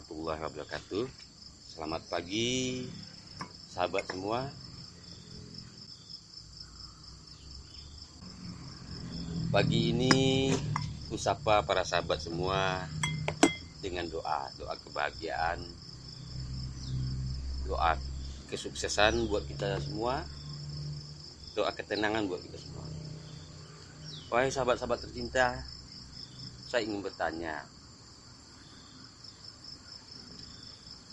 Warahmatullahi wabarakatuh. Selamat pagi sahabat semua. Pagi ini Kusapa para sahabat semua Dengan doa Doa kebahagiaan Doa kesuksesan buat kita semua Doa ketenangan buat kita semua. Wahai sahabat-sahabat tercinta Saya ingin bertanya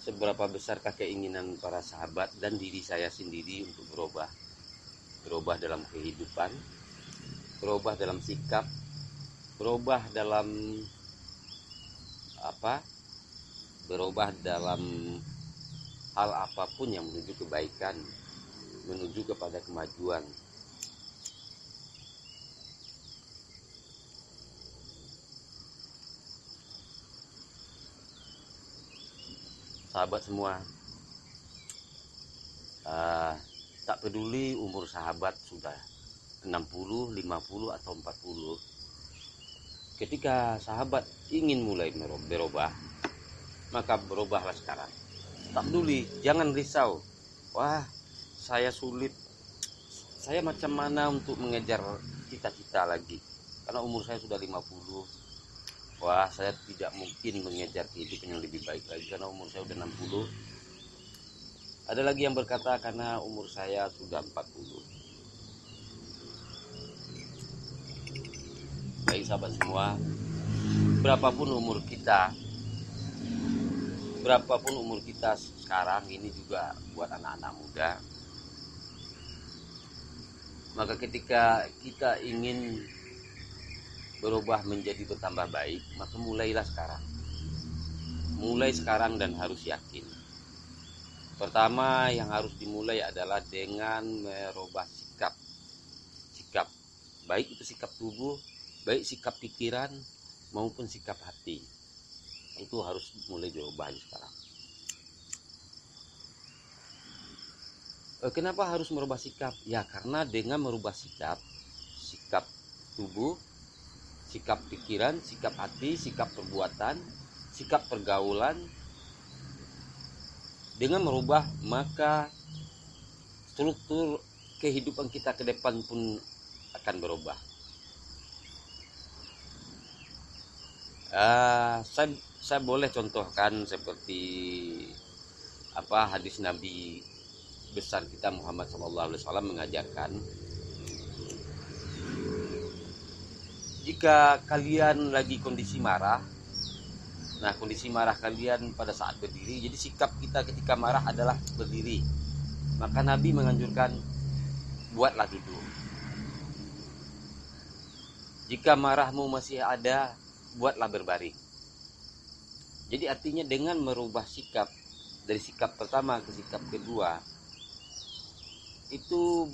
seberapa besarkah keinginan para sahabat dan diri saya sendiri untuk berubah? Berubah dalam kehidupan berubah dalam sikap berubah dalam apa? Berubah dalam hal apa pun yang menuju kebaikan menuju kepada kemajuan sahabat semua. Uh, tak peduli umur sahabat sudah 60, 50 atau 40 ketika sahabat ingin mulai berubah maka berubahlah sekarang. Tak peduli jangan risau. Wah saya sulit. Saya macam mana untuk mengejar cita-cita lagi? Karena umur saya sudah 50 wah saya tidak mungkin mengejar kehidupan yang lebih baik lagi karena umur saya sudah 60 ada lagi yang berkata karena umur saya sudah 40 baik sahabat semua berapapun umur kita berapapun umur kita sekarang ini juga buat anak-anak muda. Maka ketika kita ingin berubah menjadi bertambah baik, maka mulailah sekarang. Mulai sekarang dan harus yakin. Pertama yang harus dimulai adalah dengan merubah sikap. Sikap baik itu sikap tubuh, baik sikap pikiran maupun sikap hati. Itu harus mulai dirubah sekarang. Eh, kenapa harus merubah sikap? Ya karena dengan merubah sikap, sikap tubuh, sikap pikiran, sikap hati, sikap perbuatan, sikap pergaulan dengan merubah maka struktur kehidupan kita ke depan pun akan berubah. Uh, saya saya boleh contohkan seperti apa hadis Nabi besar kita Muhammad SAW mengajarkan jika kalian lagi kondisi marah nah kondisi marah kalian pada saat berdiri jadi sikap kita ketika marah adalah berdiri. Maka Nabi menganjurkan buatlah duduk. Jika marahmu masih ada buatlah berbaring. Jadi artinya dengan merubah sikap dari sikap pertama ke sikap kedua itu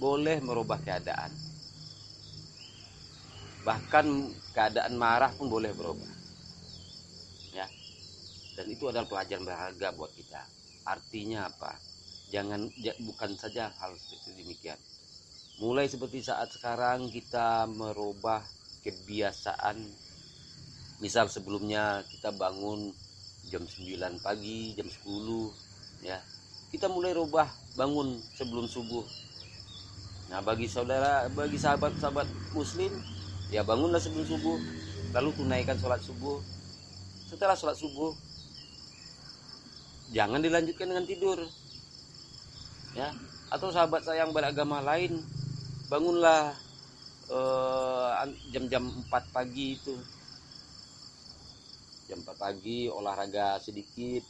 boleh merubah keadaan bahkan keadaan marah pun boleh berubah. Ya. Dan itu adalah pelajaran berharga buat kita. Artinya apa? Jangan bukan saja hal seperti demikian. Mulai seperti saat sekarang kita merubah kebiasaan. Misal sebelumnya kita bangun jam 9 pagi jam 10 ya. Kita mulai rubah bangun sebelum subuh. Nah bagi saudara bagi sahabat-sahabat muslim ya bangunlah sebelum subuh. Lalu tunaikan sholat subuh. Setelah sholat subuh jangan dilanjutkan dengan tidur. Ya atau sahabat saya yang beragama lain bangunlah jam-jam uh, 4 pagi itu. Jam 4 pagi olahraga sedikit.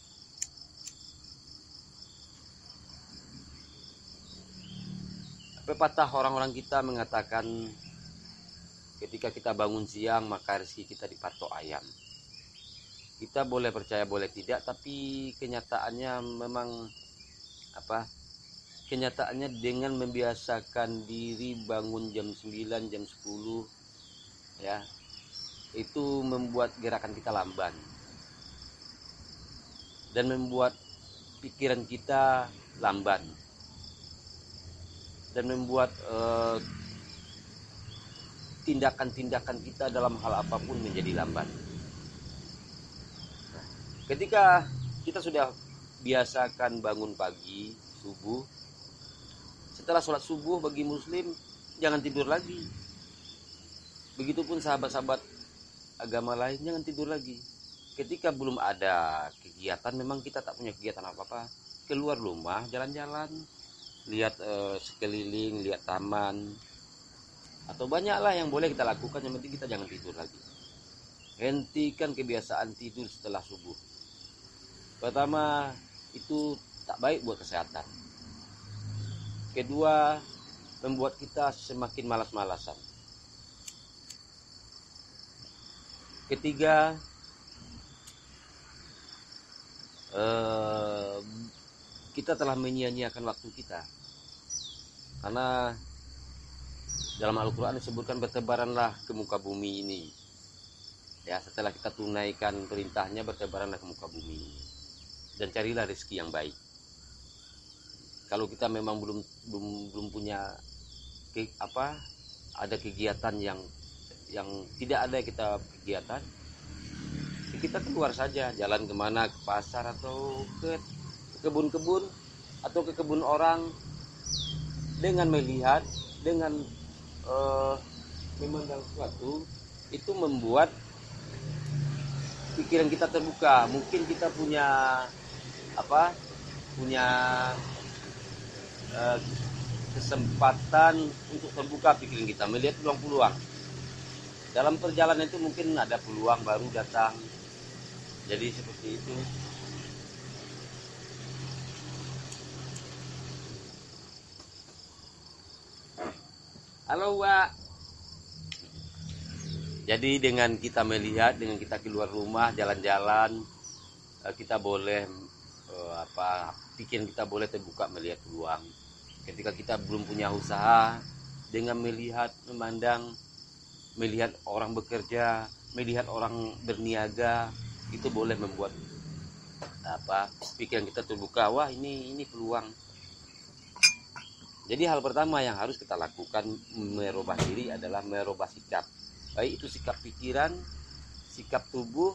Pepatah orang-orang kita mengatakan ketika kita bangun siang maka rezeki kita dipatok ayam. Kita boleh percaya boleh tidak tapi kenyataannya memang apa kenyataannya dengan membiasakan diri bangun jam 9 jam 10 ya itu membuat gerakan kita lamban. Dan membuat pikiran kita lamban. Dan membuat uh, tindakan-tindakan kita dalam hal apa pun menjadi lambat. ketika kita sudah biasakan bangun pagi subuh setelah sholat subuh bagi muslim jangan tidur lagi. Begitupun sahabat-sahabat agama lain jangan tidur lagi. Ketika belum ada kegiatan memang kita tak punya kegiatan apa-apa. Keluar rumah jalan-jalan lihat eh, sekeliling lihat taman atau banyaklah yang boleh kita lakukan yang penting kita jangan tidur lagi. Hentikan kebiasaan tidur setelah subuh. Pertama itu tak baik buat kesehatan. Kedua membuat kita semakin malas-malasan. Ketiga eh, kita telah menyia-nyiakan waktu kita. Karena dalam Al-Quran disebutkan bertebaranlah ke muka bumi ini. Ya setelah kita tunaikan perintahnya bertebaranlah ke muka bumi ini. Dan carilah rezeki yang baik. Kalau kita memang belum belum belum punya ke, apa ada kegiatan yang yang tidak ada kita kegiatan ya kita keluar saja. Jalan ke mana? Ke pasar atau ke kebun-kebun atau ke kebun orang. Dengan melihat dengan uh, memandang sesuatu itu membuat pikiran kita terbuka. Mungkin kita punya apa punya uh, kesempatan untuk terbuka pikiran kita melihat peluang-peluang dalam perjalanan itu mungkin ada peluang baru datang. Jadi seperti itu Halo, Wak. Jadi dengan kita melihat, dengan kita keluar rumah, jalan-jalan, eh, kita boleh eh, apa? Pikiran kita boleh terbuka melihat peluang. Ketika kita belum punya usaha, dengan melihat, memandang, melihat orang bekerja, melihat orang berniaga, itu boleh membuat apa? Pikiran kita terbuka. Wah, ini ini peluang jadi hal pertama yang harus kita lakukan merubah diri adalah merubah sikap. Baik itu sikap pikiran, sikap tubuh,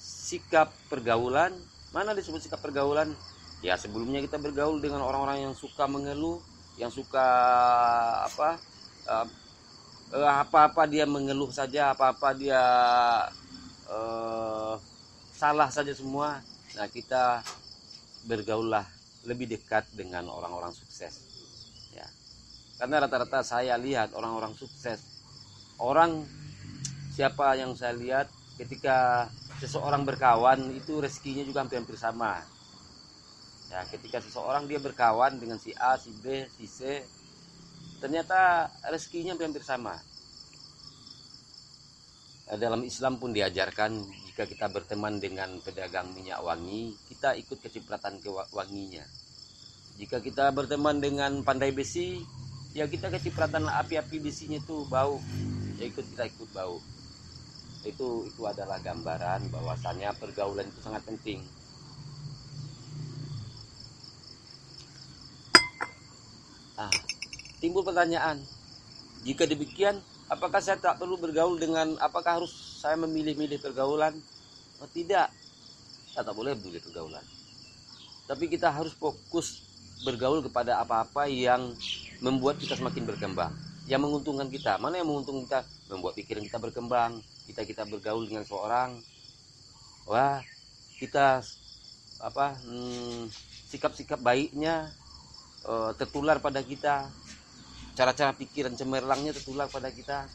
sikap pergaulan. Mana disebut sikap pergaulan? Ya sebelumnya kita bergaul dengan orang-orang yang suka mengeluh, yang suka apa uh, apa-apa dia mengeluh saja, apa-apa dia uh, salah saja semua. Nah kita bergaullah lebih dekat dengan orang-orang sukses. Ya. Karena rata-rata saya lihat orang-orang sukses orang siapa yang saya lihat ketika seseorang berkawan itu rezekinya juga hampir-hampir sama. Ya ketika seseorang dia berkawan dengan si A si B si C ternyata rezekinya hampir-hampir sama dalam Islam pun diajarkan jika kita berteman dengan pedagang minyak wangi kita ikut kecipratan ke wanginya. Jika kita berteman dengan pandai besi ya kita kecipratan api-api besinya itu bau. Ya ikut kita ikut bau. Itu itu adalah gambaran bahwasannya pergaulan itu sangat penting. Ah timbul pertanyaan jika demikian apakah saya tak perlu bergaul dengan apakah harus saya memilih-milih pergaulan? Oh tidak. Kita tak boleh memilih pergaulan. Tapi kita harus fokus bergaul kepada apa-apa yang membuat kita semakin berkembang. Yang menguntungkan kita. Mana yang menguntungkan kita? Membuat pikiran kita berkembang. Kita kita bergaul dengan seorang. Wah kita apa hmm, sikap-sikap baiknya uh, tertular pada kita cara-cara pikiran cemerlangnya tertular pada kita.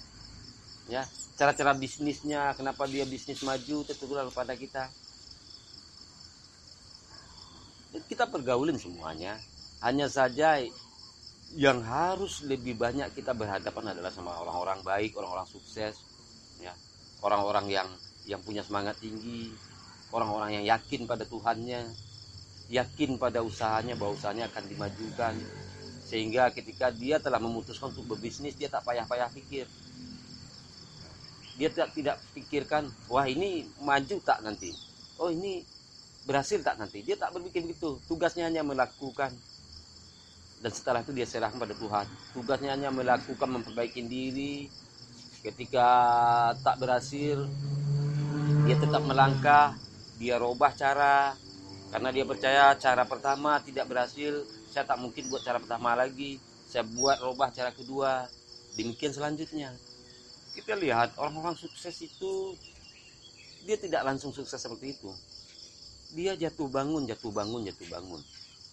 Ya cara-cara bisnisnya kenapa dia bisnis maju tertular pada kita. Kita pergaulin semuanya. Hanya saja yang harus lebih banyak kita berhadapan adalah sama orang-orang baik orang-orang sukses ya. Orang-orang yang yang punya semangat tinggi orang-orang yang yakin pada Tuhannya yakin pada usahanya bahwa usahanya akan dimajukan sehingga ketika dia telah memutuskan untuk berbisnis dia tak payah-payah pikir dia tidak tidak pikirkan wah ini maju tak nanti? Oh ini berhasil tak nanti? Dia tak berpikir begitu. Tugasnya hanya melakukan. Dan setelah itu dia serahkan pada Tuhan. Tugasnya hanya melakukan memperbaiki diri. Ketika tak berhasil dia tetap melangkah. Dia robah cara. Karena dia percaya cara pertama tidak berhasil saya tak mungkin buat cara pertama lagi. Saya buat robah cara kedua. Demikian selanjutnya. Kita lihat orang-orang sukses itu dia tidak langsung sukses seperti itu. Dia jatuh bangun jatuh bangun jatuh bangun.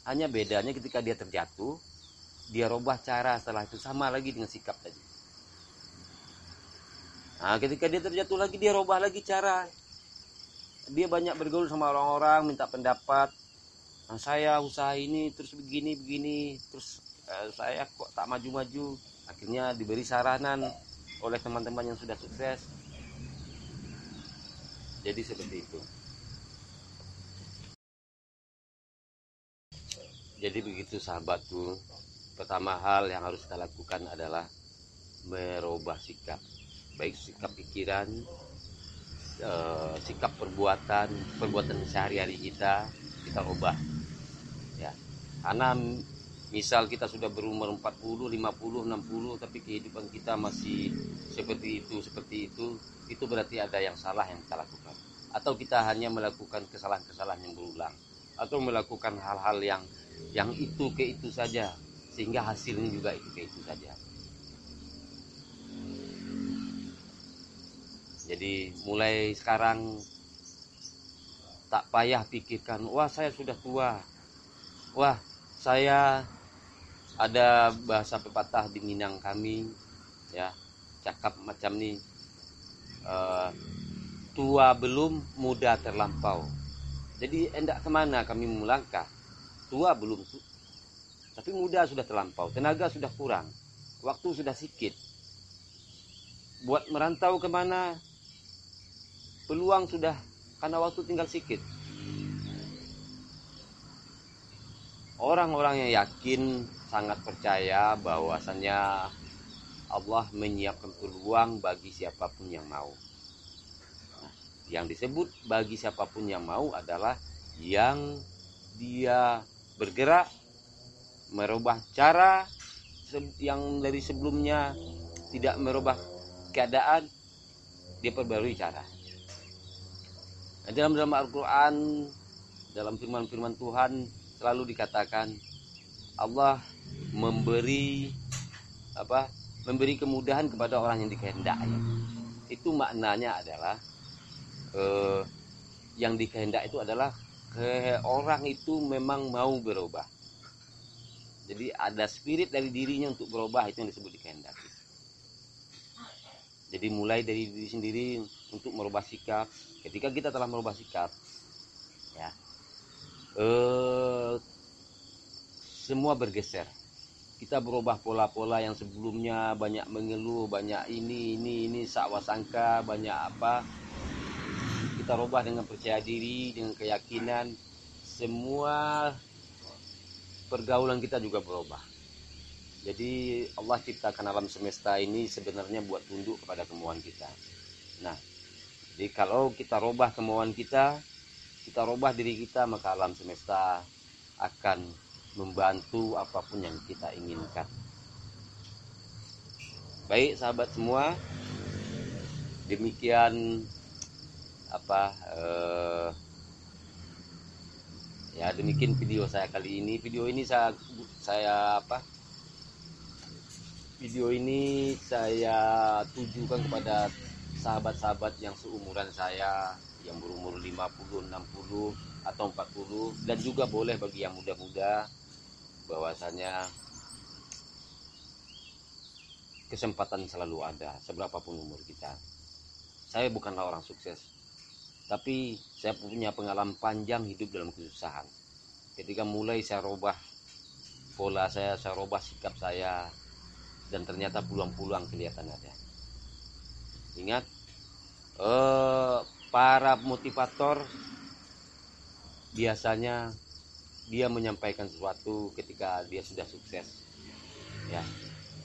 Hanya bedanya ketika dia terjatuh dia robah cara setelah itu. Sama lagi dengan sikap tadi. Nah ketika dia terjatuh lagi dia robah lagi cara. Dia banyak bergaul sama orang-orang minta pendapat nah, saya usaha ini terus begini begini. Terus eh, saya kok tak maju-maju. Akhirnya diberi saranan oleh teman-teman yang sudah sukses. Jadi seperti itu. Jadi begitu sahabatku pertama hal yang harus kita lakukan adalah merubah sikap. Baik sikap pikiran uh, sikap perbuatan perbuatan sehari-hari kita kita ubah karena misal kita sudah berumur 40 50 60 tapi kehidupan kita masih seperti itu seperti itu itu berarti ada yang salah yang kita lakukan. Atau kita hanya melakukan kesalahan-kesalahan yang berulang. Atau melakukan hal-hal yang yang itu ke itu saja sehingga hasilnya juga itu ke itu saja. Jadi mulai sekarang tak payah pikirkan, wah saya sudah tua, wah saya ada bahasa pepatah di Minang kami, ya cakap macam ni, uh, tua belum, muda terlampau. Jadi endak ke mana kami melangkah, tua belum, tapi muda sudah terlampau, tenaga sudah kurang, waktu sudah sedikit. Buat merantau ke mana peluang sudah karena waktu tinggal sedikit orang-orang yang yakin sangat percaya bahwasannya Allah menyiapkan peluang bagi siapa pun yang mau. Nah, yang disebut bagi siapa pun yang mau adalah yang dia bergerak merubah cara yang dari sebelumnya tidak merubah keadaan dia perbarui cara. Nah, dalam dalam Al-Quran, dalam firman-firman Tuhan selalu dikatakan Allah memberi apa? Memberi kemudahan kepada orang yang dikehendaki. Itu maknanya adalah eh, yang dikehendak itu adalah ke orang itu memang mau berubah. Jadi ada spirit dari dirinya untuk berubah itu yang disebut dikehendaki. Jadi mulai dari diri sendiri untuk merubah sikap. Ketika kita telah merubah sikap, ya, eh, semua bergeser. Kita berubah pola-pola yang sebelumnya banyak mengeluh, banyak ini, ini, ini, sakwa sangka, banyak apa. Kita rubah dengan percaya diri, dengan keyakinan. Semua pergaulan kita juga berubah jadi Allah ciptakan alam semesta ini sebenarnya buat tunduk kepada kemauan kita. Nah, jadi kalau kita robah kemauan kita, kita robah diri kita, maka alam semesta akan membantu apa pun yang kita inginkan. Baik sahabat semua, demikian apa eh, ya demikian video saya kali ini. Video ini saya saya apa video ini saya tujukan kepada sahabat-sahabat yang seumuran saya yang berumur 50, 60 atau 40 dan juga boleh bagi yang muda-muda bahwasanya kesempatan selalu ada seberapapun umur kita. Saya bukanlah orang sukses, tapi saya punya pengalaman panjang hidup dalam kesusahan. Ketika mulai saya robah pola saya, saya robah sikap saya, dan ternyata peluang-peluang kelihatan ada ingat eh, para motivator biasanya dia menyampaikan sesuatu ketika dia sudah sukses. Ya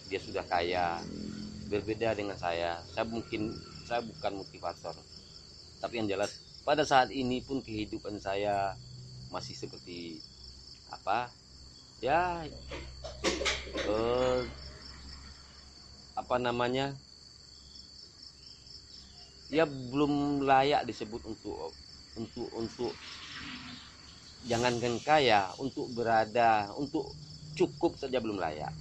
dia sudah kaya. Berbeda dengan saya. Saya mungkin saya bukan motivator. Tapi yang jelas pada saat ini pun kehidupan saya masih seperti apa? Ya eh, apa namanya ya belum layak disebut untuk untuk untuk jangankan kaya untuk berada untuk cukup saja belum layak.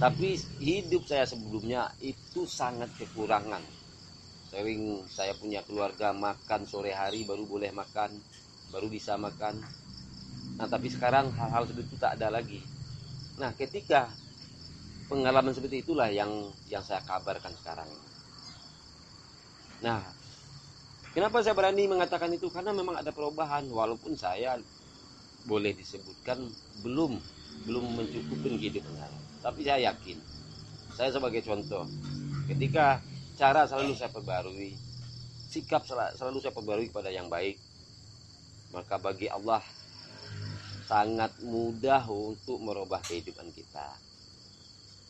Tapi hidup saya sebelumnya itu sangat kekurangan. Sering saya punya keluarga makan sore hari baru boleh makan baru bisa makan. Nah tapi sekarang hal-hal seperti itu tak ada lagi. Nah ketika pengalaman seperti itulah yang yang saya kabarkan sekarang nah kenapa saya berani mengatakan itu? Karena memang ada perubahan walaupun saya boleh disebutkan belum belum mencukupi kehidupan. Saya tapi saya yakin saya sebagai contoh ketika cara selalu saya perbarui sikap selalu saya perbarui kepada yang baik maka bagi Allah sangat mudah untuk merubah kehidupan kita.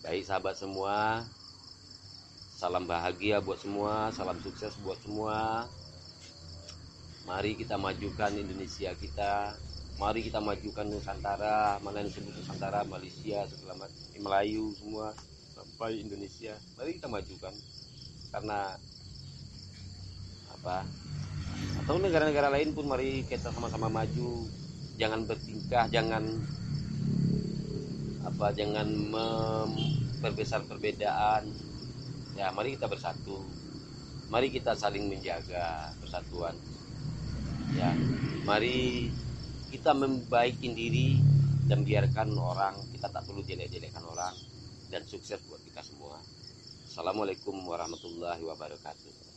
Baik sahabat semua salam bahagia buat semua salam sukses buat semua. Mari kita majukan Indonesia kita. Mari kita majukan Nusantara. Mana yang disebut Nusantara? Malaysia segala Melayu semua sampai Indonesia. Mari kita majukan. Karena apa? Atau negara-negara lain pun mari kita sama-sama maju. Jangan bertingkah jangan apa? Jangan memperbesar perbedaan ya mari kita bersatu. Mari kita saling menjaga persatuan. Ya mari kita membaiki diri dan biarkan orang kita tak perlu jelek-jelekan orang dan sukses buat kita semua. Assalamualaikum warahmatullahi wabarakatuh